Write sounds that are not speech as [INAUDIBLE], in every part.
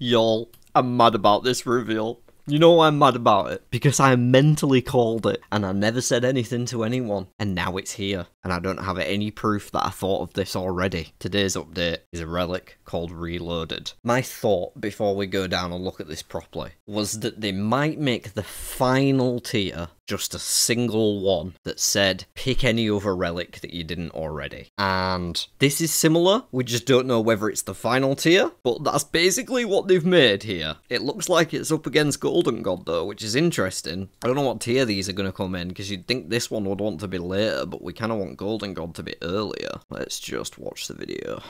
Y'all, I'm mad about this reveal. You know why I'm mad about it? Because I mentally called it and I never said anything to anyone. And now it's here. And I don't have any proof that I thought of this already. Today's update is a relic called Reloaded. My thought before we go down and look at this properly was that they might make the final tier just a single one that said pick any other relic that you didn't already. And this is similar, we just don't know whether it's the final tier, but that's basically what they've made here. It looks like it's up against Golden God though, which is interesting. I don't know what tier these are going to come in because you'd think this one would want to be later, but we kind of want Golden God to be earlier. Let's just watch the video.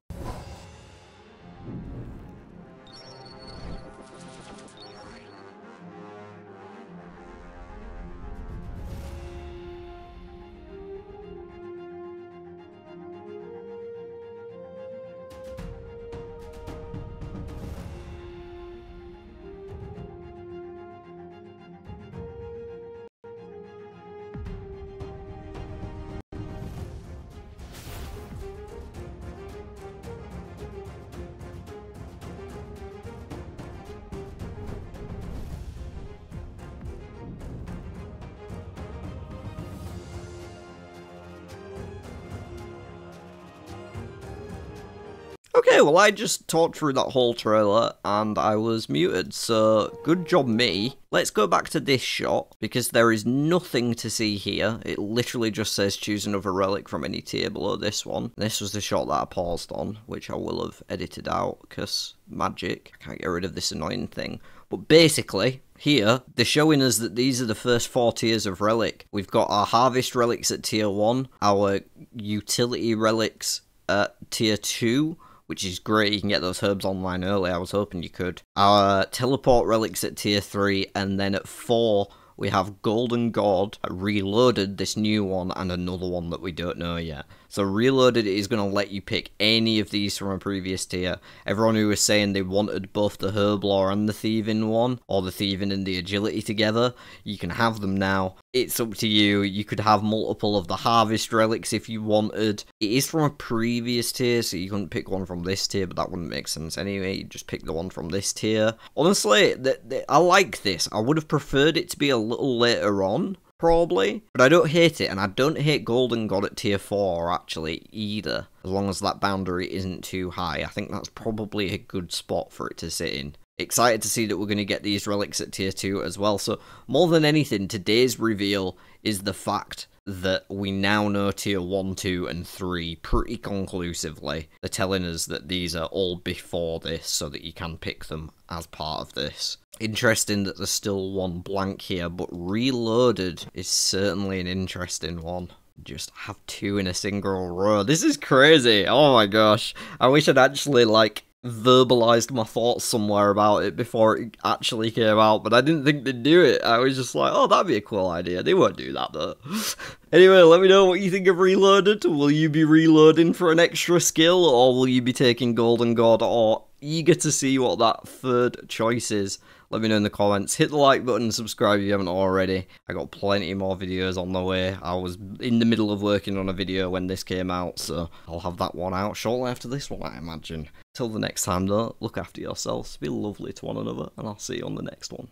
Okay, well, I just talked through that whole trailer and I was muted, so good job me. Let's go back to this shot because there is nothing to see here. It literally just says choose another relic from any tier below this one. This was the shot that I paused on, which I will have edited out because magic. I can't get rid of this annoying thing. But basically, here, they're showing us that these are the first four tiers of relic. We've got our harvest relics at tier 1, our utility relics at tier 2, which is great. You can get those herbs online early. I was hoping you could. Our teleport relics at tier 3, and then at 4, we have Golden God reloaded, this new one, and another one that we don't know yet. So reloaded is going to let you pick any of these from a previous tier. Everyone who was saying they wanted both the Herblore and the Thieving one, or the Thieving and the Agility together, you can have them now. It's up to you. You could have multiple of the Harvest relics if you wanted. It is from a previous tier, so you couldn't pick one from this tier, but that wouldn't make sense anyway. You just pick the one from this tier. Honestly, I like this. I would have preferred it to be a little later on probably. But I don't hate it, and I don't hate Golden God at tier 4 actually either, as long as that boundary isn't too high. I think that's probably a good spot for it to sit in. Excited to see that we're going to get these relics at tier 2 as well, so more than anything, today's reveal is the fact that we now know tier 1, 2, and 3 pretty conclusively. They're telling us that these are all before this so that you can pick them as part of this. Interesting that there's still one blank here, but Reloaded is certainly an interesting one. Just have two in a single row. This is crazy. Oh my gosh. I wish I'd actually, like, verbalized my thoughts somewhere about it before it actually came out, but I didn't think they'd do it. I was just like, oh, that'd be a cool idea. They won't do that though. [LAUGHS] anyway, let me know what you think of Reloaded. Will you be reloading for an extra skill, or will you be taking Golden God, or eager to see what that third choice is? Let me know in the comments. Hit the like button, subscribe if you haven't already. I got plenty more videos on the way. I was in the middle of working on a video when this came out, so I'll have that one out shortly after this one, I imagine. Till the next time though, look after yourselves, be lovely to one another, and I'll see you on the next one.